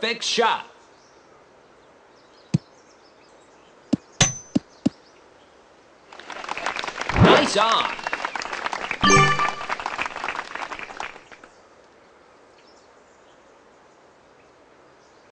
perfect shot. Nice on.